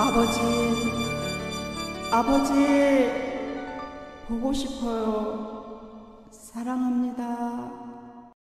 아버지, 아버지, 보고 싶어요. 사랑합니다.